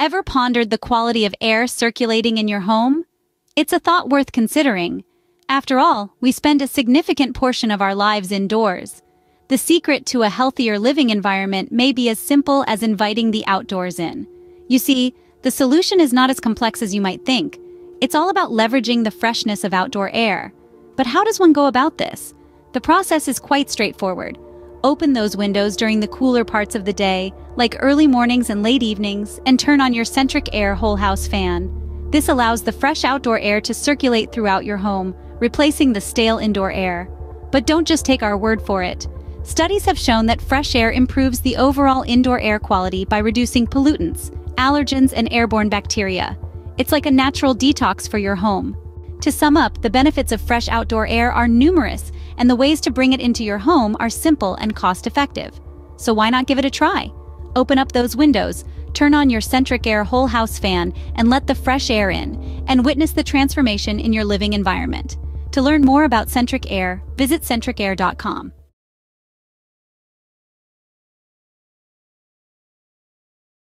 Ever pondered the quality of air circulating in your home? It's a thought worth considering. After all, we spend a significant portion of our lives indoors. The secret to a healthier living environment may be as simple as inviting the outdoors in. You see, the solution is not as complex as you might think. It's all about leveraging the freshness of outdoor air. But how does one go about this? The process is quite straightforward. Open those windows during the cooler parts of the day, like early mornings and late evenings, and turn on your Centric Air whole house fan. This allows the fresh outdoor air to circulate throughout your home, replacing the stale indoor air. But don't just take our word for it. Studies have shown that fresh air improves the overall indoor air quality by reducing pollutants, allergens, and airborne bacteria. It's like a natural detox for your home. To sum up, the benefits of fresh outdoor air are numerous, and the ways to bring it into your home are simple and cost-effective. So why not give it a try? Open up those windows, turn on your Centric Air whole house fan, and let the fresh air in, and witness the transformation in your living environment. To learn more about Centric Air, visit centricair.com.